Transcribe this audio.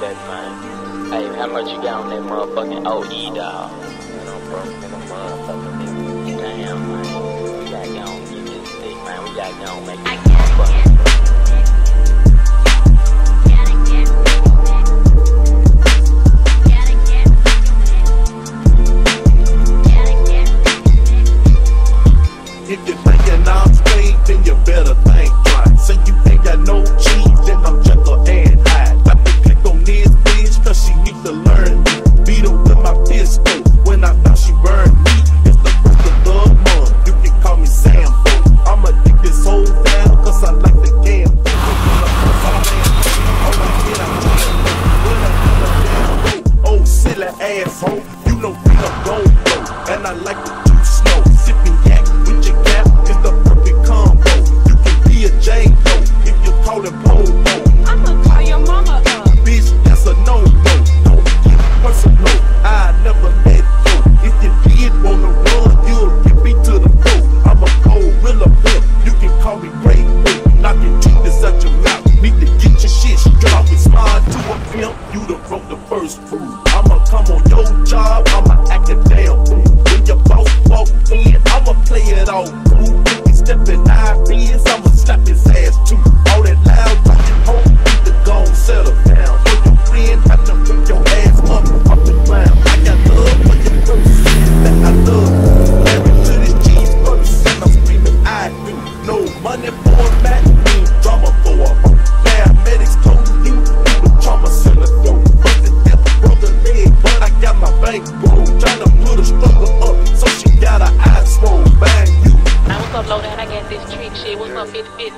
that man. Hey, how much you got on that motherfucking OE dog? Man, I'm broke in a motherfucker, nigga. Damn, man. We gotta go on get this stick, man. We gotta go make this motherfucking. If you're thinking I'm straight, then you better think asshole, you know we don't go, and I like to do snow. Sipping yak with your cap is the perfect combo. You can be a J-Lo if you call it Popo. I'ma call your mama up. Bitch, that's a no-no. Don't get personal. I never let go. If you did wanna run, you'll get me to the floor. I'm a gorilla pimp. You can call me food. I'ma come on your job, I'ma act it this trick she was not fit fit.